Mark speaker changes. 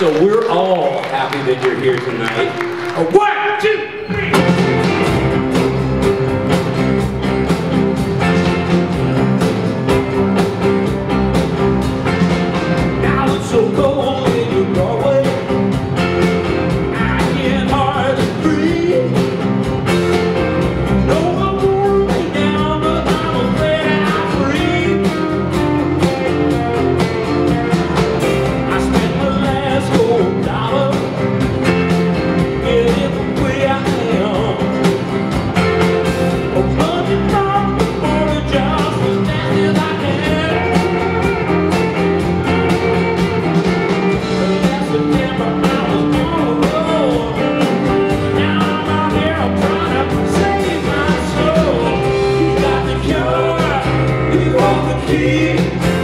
Speaker 1: So we're all happy that you're here tonight. One, two, three. the key.